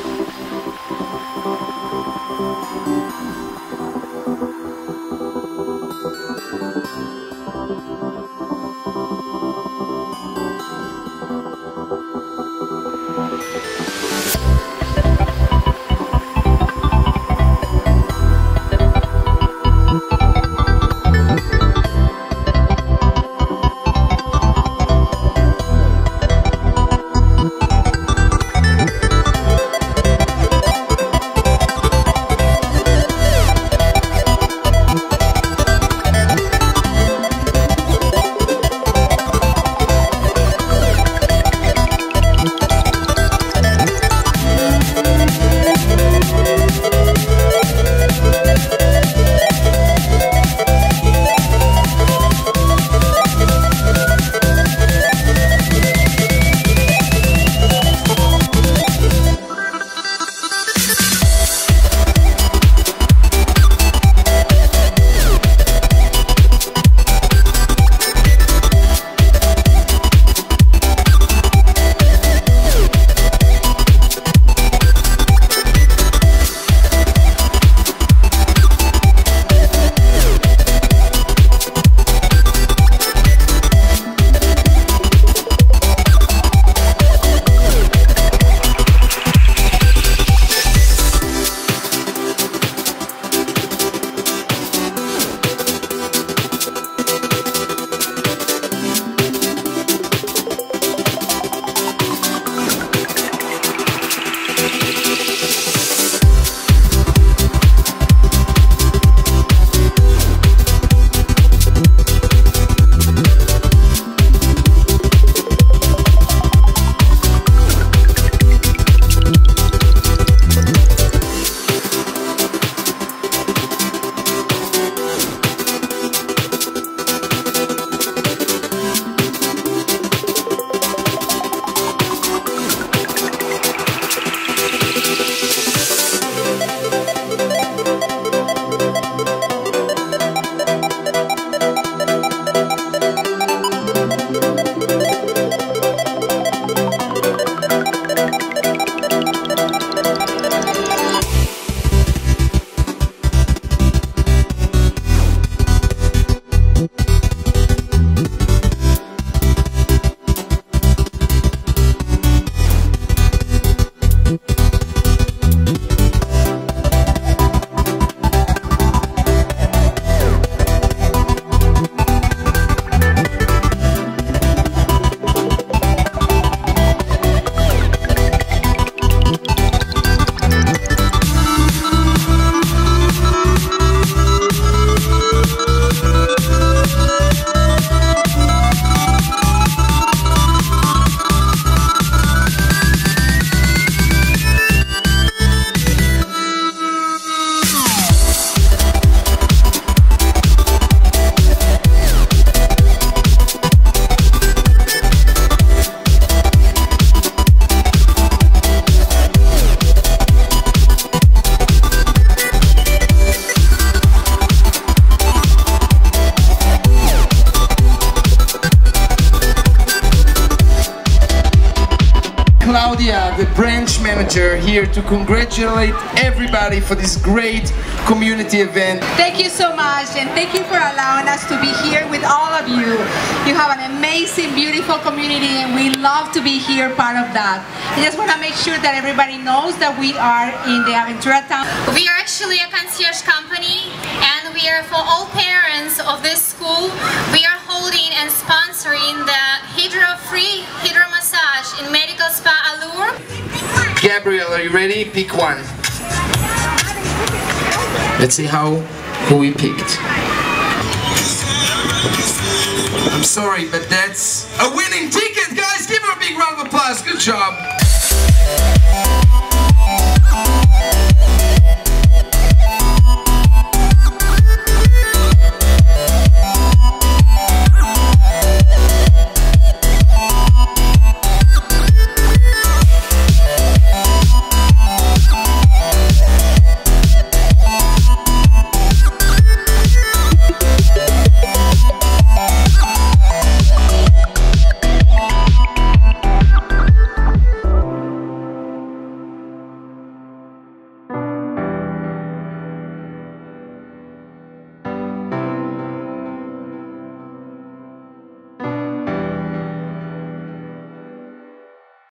Thank you. The branch manager, here to congratulate everybody for this great community event. Thank you so much and thank you for allowing us to be here with all of you. You have an amazing, beautiful community and we love to be here part of that. I just want to make sure that everybody knows that we are in the Aventura town. We are actually a concierge company and we are for all Gabriel, are you ready? Pick one. Let's see how who we picked. I'm sorry, but that's a winning ticket, guys! Give her a big round of applause. Good job.